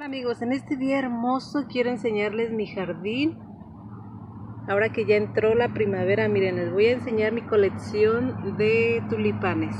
Hola amigos, en este día hermoso quiero enseñarles mi jardín. Ahora que ya entró la primavera, miren, les voy a enseñar mi colección de tulipanes.